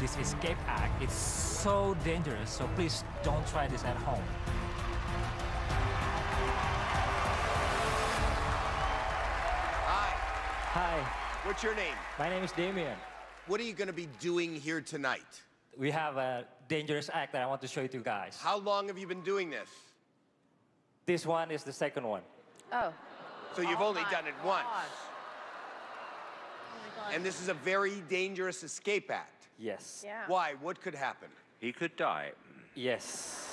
this escape act is so dangerous, so please don't try this at home. Hi, Hi, what's your name? my name is Demian. What are you going to be doing here tonight? We have a dangerous act that I want to show you two guys. How long have you been doing this? This one is the second one. Oh. So you've Oh only done it once. Oh my God. And this is a very dangerous escape act. Yes. yeah. Why? What could happen? He could die. Yes.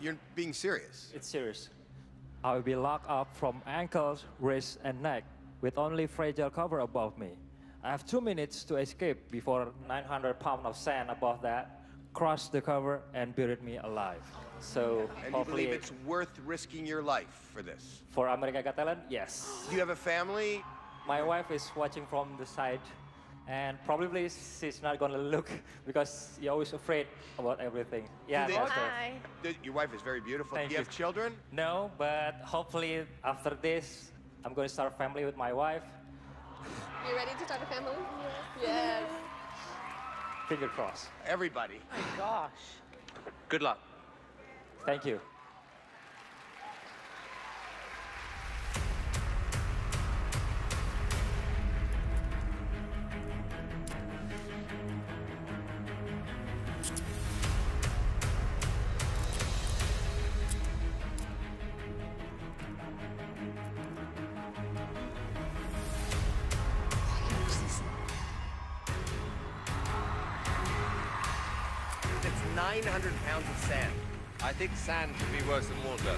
You're being serious. It's serious. I will be locked up from ankles, wrists, and neck with only fragile cover above me. I have two minutes to escape before 900 pounds of sand above that crushed the cover and buried me alive. So And you believe it's worth risking your life for this. for America Got Talent, yes. Do you have a family? My wife is watching from the side, and probably she's not gonna look because you're always afraid about everything. Yeah, they- Hi. Th- Your wife is very beautiful. Thank Do you you. have children? No, but hopefully after this, I'm gonna start a family with my wife. You ready to start a family? Yes. Finger crossed. Everybody. Oh my gosh. Good luck. Thank you. 900 pounds of sand. I think sand could be worse than water.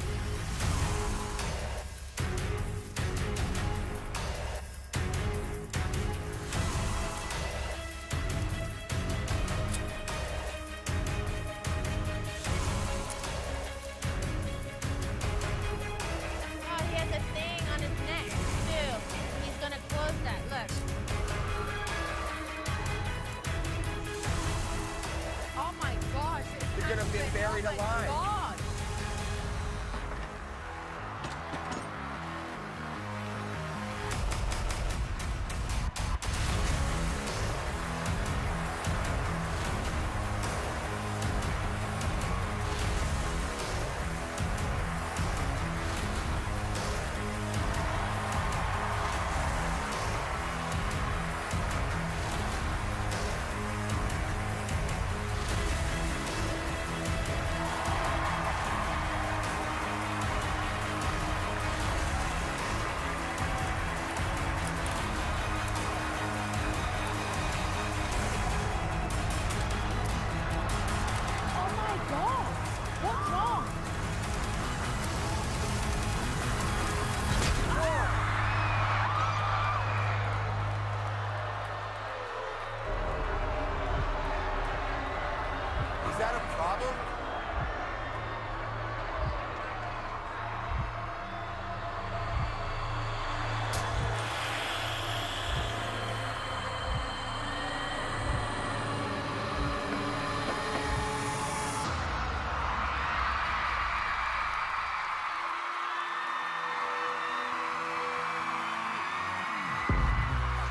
Buried alive.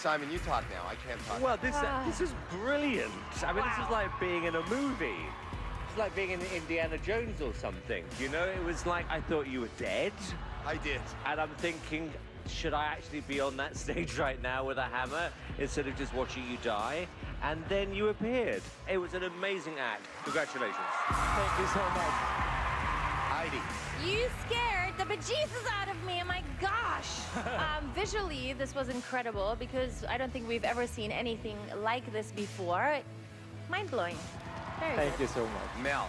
Simon, you talk now. I can't talk. Well, this uh, ah. this is brilliant. I mean, this is like being in a movie. It's like being in Indiana Jones or something. You know, it was like I thought you were dead, I did. and I'm thinking, should I actually be on that stage right now with a hammer instead of just watching you die? And then you appeared. It was an amazing act. Congratulations. Thank you so much. Heidi. You scared the bejesus out of me. Oh my gosh. um, visually, this was incredible because I don't think we've ever seen anything like this before. Mind blowing. Very Thank good. you so much. Mel.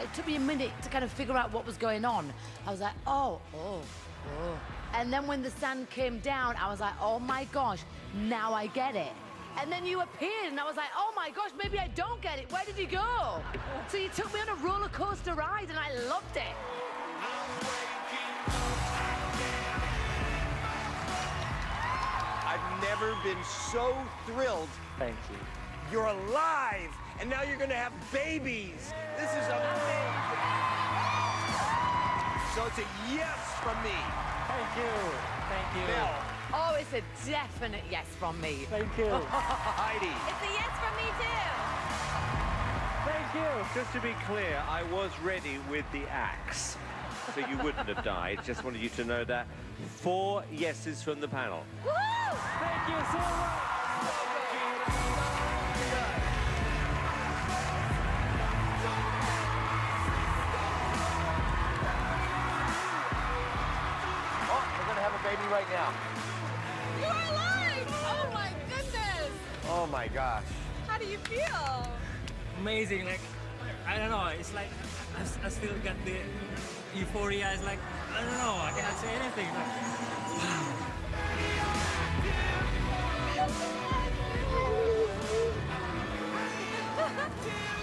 It took me a minute to kind of figure out what was going on. I was like, oh, oh, oh. And then when the sand came down, I was like, oh my gosh, now I get it. And then you appeared, and I was like, oh my gosh, maybe I don't get it. Where did you go? So you took me on a roller coaster ride, and I loved it. I've never been so thrilled. Thank you. You're alive, and now you're gonna have babies. This is amazing. So it's a yes from me. Thank you. Thank you. Mel, Oh, it's a definite yes from me. Thank you. Heidi. It's a yes from me too. Thank you. Just to be clear, I was ready with the axe, so you wouldn't have died. Just wanted you to know that. Four yeses from the panel. Woo! Thank you so much. Oh, we're gonna have a baby right now. You are alive! Oh my goodness! Oh my gosh. How do you feel? Amazing, like, I don't know, it's like, I, I still got the euphoria, it's like, I don't know, I cannot say anything. Like, wow.